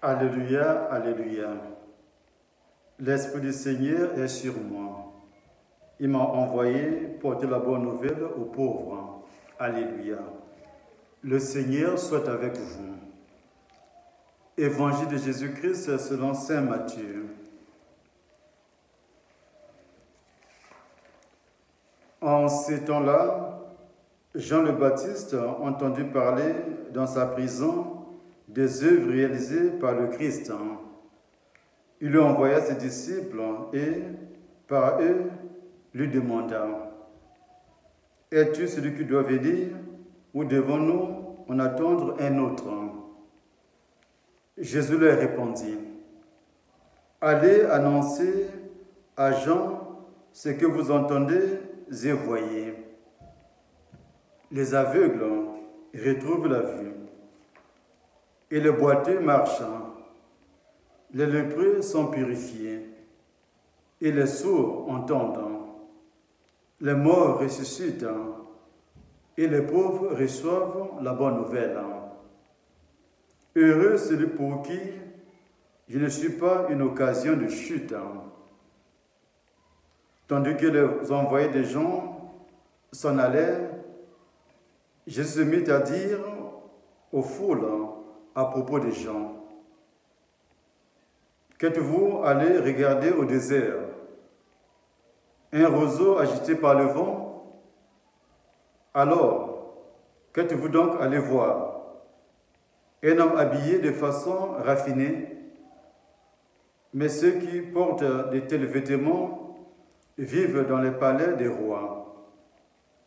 Alléluia, Alléluia. L'Esprit du Seigneur est sur moi. Il m'a envoyé porter la bonne nouvelle aux pauvres. Alléluia. Le Seigneur soit avec vous. Évangile de Jésus-Christ selon Saint Matthieu. En ces temps-là, Jean le Baptiste entendu parler dans sa prison des œuvres réalisées par le Christ. Il lui envoya ses disciples et, par eux, lui demanda Es-tu celui qui doit venir ou devons-nous en attendre un autre? Jésus leur répondit Allez annoncer à Jean ce que vous entendez et voyez. Les aveugles retrouvent la vue et les boiteux marchent. Les lépreux sont purifiés et les sourds entendent. Les morts ressuscitent et les pauvres reçoivent la bonne nouvelle. Heureux celui pour qui je ne suis pas une occasion de chute. Tandis que les envoyés des gens s'en allaient, Jésus se mit à dire aux foules à propos des gens, Qu'êtes-vous allé regarder au désert? Un roseau agité par le vent? Alors, qu'êtes-vous donc allé voir? Un homme habillé de façon raffinée. Mais ceux qui portent de tels vêtements vivent dans les palais des rois.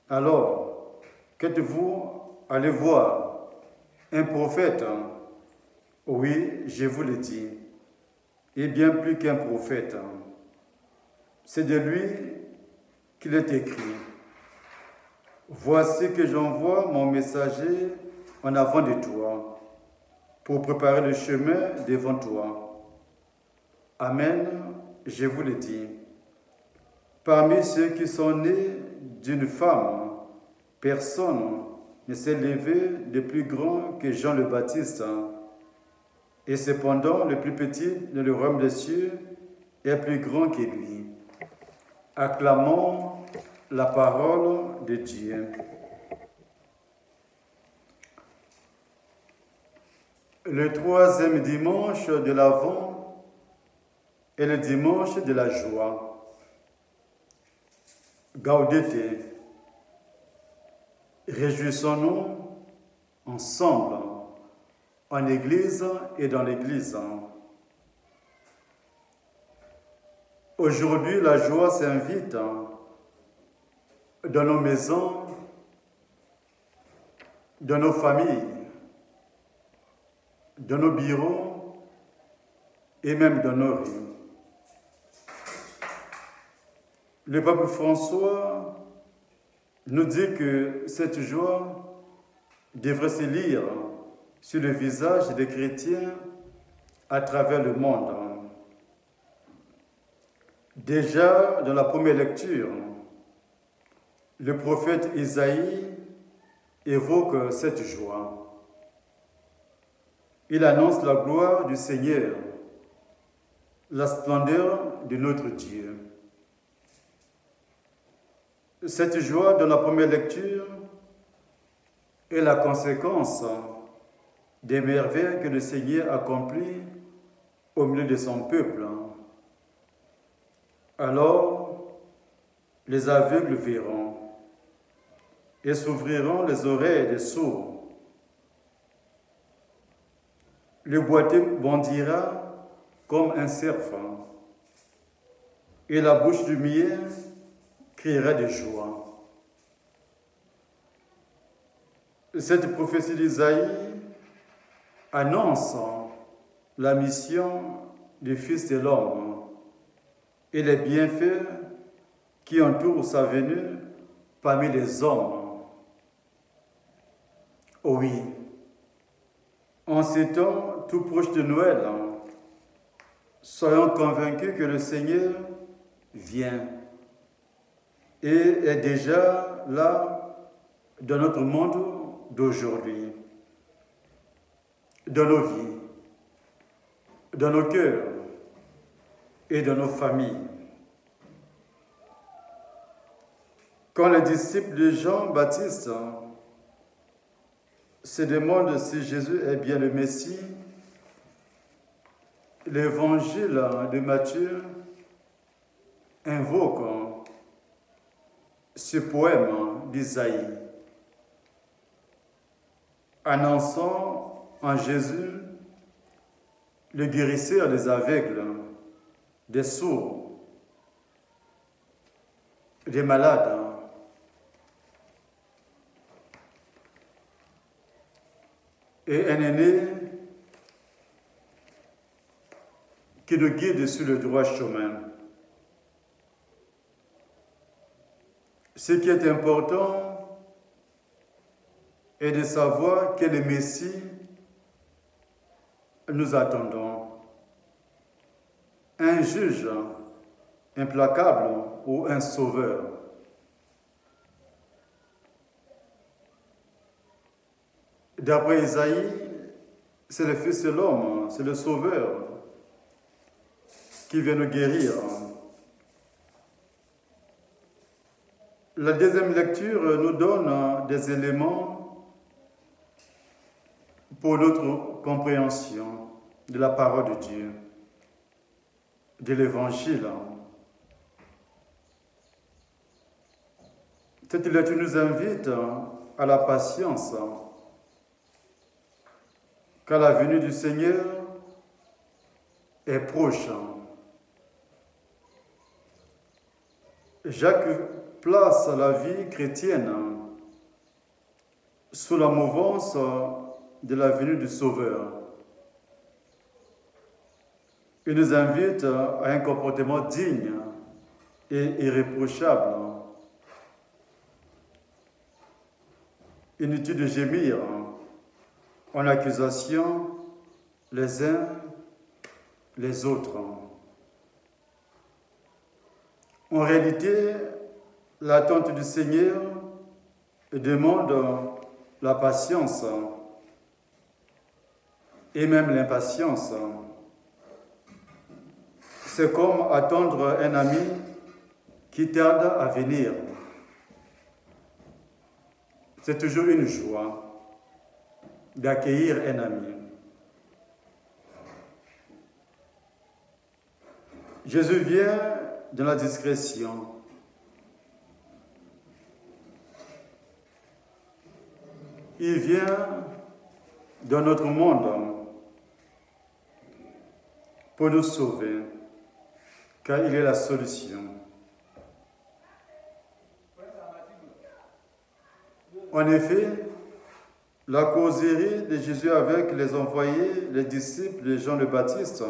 Alors, qu'êtes-vous allé voir? Un prophète Oui, je vous le dis et bien plus qu'un prophète. C'est de lui qu'il est écrit. Voici que j'envoie mon messager en avant de toi pour préparer le chemin devant toi. Amen, je vous le dis. Parmi ceux qui sont nés d'une femme, personne ne s'est levé de plus grand que Jean le Baptiste et cependant, le plus petit de le des cieux est plus grand que lui. Acclamons la parole de Dieu. Le troisième dimanche de l'Avent est le dimanche de la joie. Gaudete. Réjouissons-nous ensemble en Église et dans l'Église. Aujourd'hui, la joie s'invite dans nos maisons, dans nos familles, dans nos bureaux et même dans nos rues. Le pape François nous dit que cette joie devrait se lire sur le visage des chrétiens à travers le monde. Déjà dans la première lecture, le prophète Isaïe évoque cette joie. Il annonce la gloire du Seigneur, la splendeur de notre Dieu. Cette joie dans la première lecture est la conséquence des merveilles que le Seigneur accomplit au milieu de son peuple. Alors, les aveugles verront et s'ouvriront les oreilles des sourds. Le boiteux bondira comme un serpent et la bouche du mien criera de joie. Cette prophétie d'Isaïe annonce la mission du Fils de l'homme et les bienfaits qui entourent sa venue parmi les hommes. Oui, en ces temps tout proche de Noël, soyons convaincus que le Seigneur vient et est déjà là dans notre monde d'aujourd'hui dans nos vies. dans nos cœurs et dans nos familles. Quand les disciples de Jean-Baptiste se demandent si Jésus est bien le Messie, l'évangile de Matthieu invoque ce poème d'Isaïe, annonçant en Jésus le guérisseur des aveugles, des sourds, des malades. Et un aîné qui nous guide sur le droit chemin. Ce qui est important est de savoir que le Messie nous attendons. Un juge implacable ou un sauveur. D'après Isaïe, c'est le Fils de l'homme, c'est le sauveur qui vient nous guérir. La deuxième lecture nous donne des éléments pour notre compréhension de la parole de Dieu, de l'Évangile. Cette lecture nous invite à la patience, car la venue du Seigneur est proche. Jacques place la vie chrétienne sous la mouvance de la venue du Sauveur. Il nous invite à un comportement digne et irréprochable. Inutile de gémir en accusation les uns les autres. En réalité, l'attente du Seigneur demande la patience et même l'impatience. C'est comme attendre un ami qui tarde à venir. C'est toujours une joie d'accueillir un ami. Jésus vient dans la discrétion. Il vient dans notre monde pour nous sauver, car il est la solution. En effet, la causerie de Jésus avec les envoyés, les disciples de Jean le Baptiste,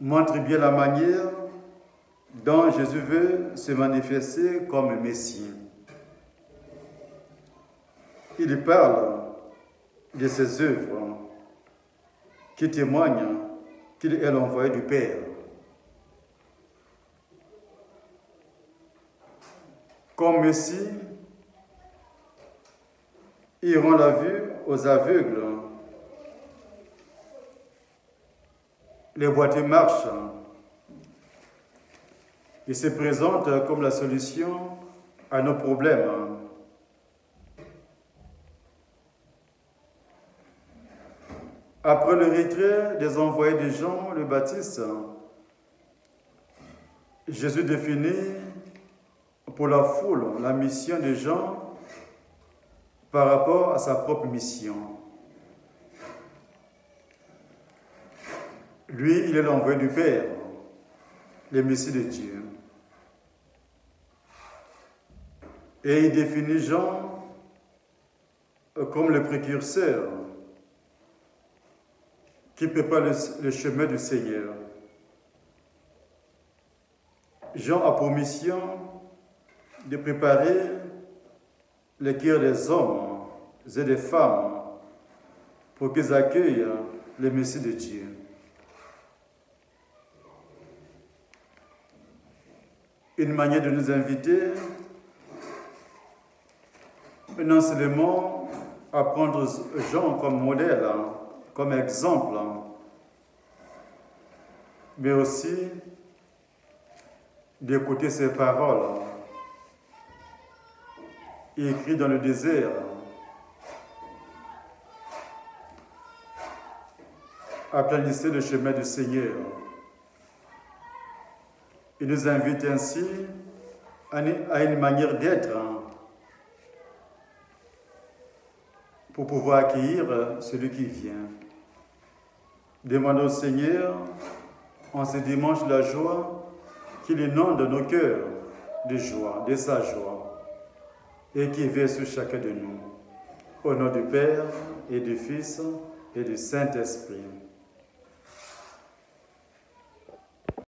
montre bien la manière dont Jésus veut se manifester comme Messie. Il parle de ses œuvres qui témoignent qu'il est l'envoyé du Père. Comme Messie, il rend la vue aux aveugles les boîtiers marchent. Il se présente comme la solution à nos problèmes. Des envoyés de Jean le Baptiste, Jésus définit pour la foule la mission de Jean par rapport à sa propre mission. Lui, il est l'envoyé du Père, le Messie de Dieu. Et il définit Jean comme le précurseur qui prépare le, chemin du Seigneur. Jean a pour mission de préparer le cœur des hommes et des femmes pour qu'ils accueillent le Messie de Dieu. Une manière de nous inviter non seulement à prendre Jean comme modèle, comme exemple, mais aussi d'écouter ses paroles écrites dans le désert. Aplanissez le chemin du Seigneur. Il nous invite ainsi à une manière d'être pour pouvoir accueillir celui qui vient. Demandons au Seigneur en ce dimanche la joie qu'il inonde nos cœurs de joie, de sa joie, et qui veille sur chacun de nous. Au nom du Père et du Fils et du Saint-Esprit.